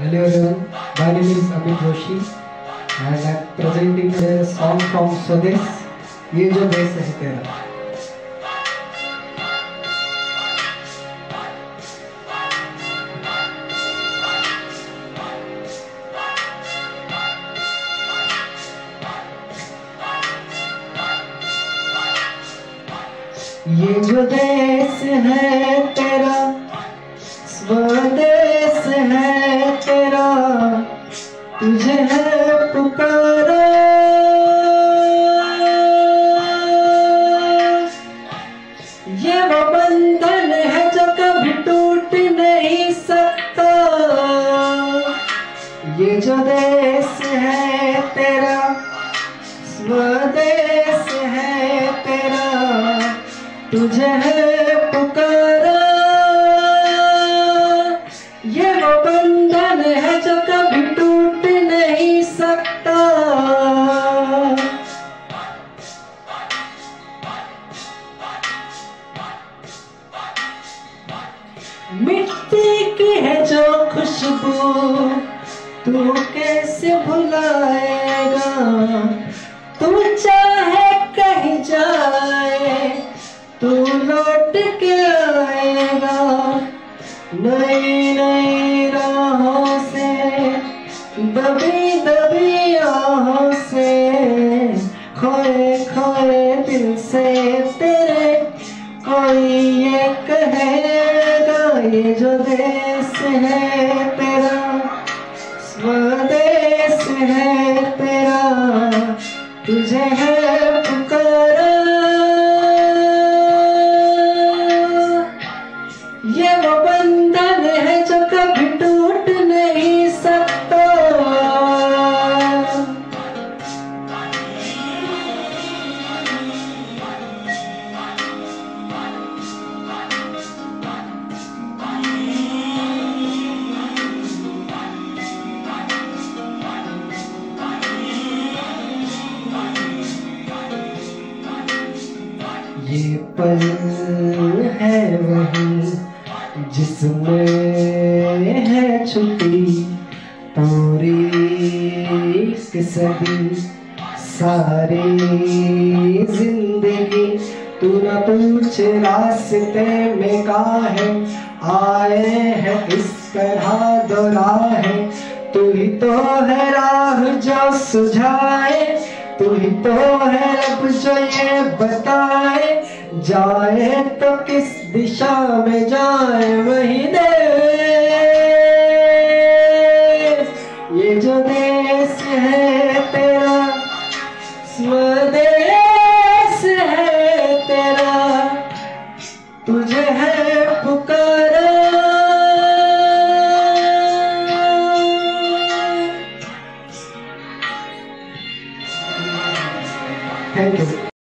Hello everyone, my name is Amit Joshi and I'm presenting a song from Swades, ये जो देश है तेरा ये जो देश है तेरा तुझे पुकारा। ये वो बंधन है जो कभी टूट नहीं सकता। ये जो देश है तेरा, स्वदेश है तेरा, तुझे है पुकारा। मिट्टी की है जो खुशबू तू कैसे भुलाएगा तू चाहे कहीं जाए तू लौट के आएगा नई नई राहों से दबी दिल से तेरे कोई एक कहेगा ये जो देश है तेरा, स्वदेश है तेरा। तुझे है पल है वही, जिसमें है छुट्टी, पूरी सदी सारी ज़िंदगी। तू न पूछ रास्ते में का है, आए हैं इस तरह दोरा है तू ही तो है राह जो सुझाए तू ही तो है रब जो ये बताए, जाए तो किस दिशा में जाए वही दे ये जो देश है थैंक यू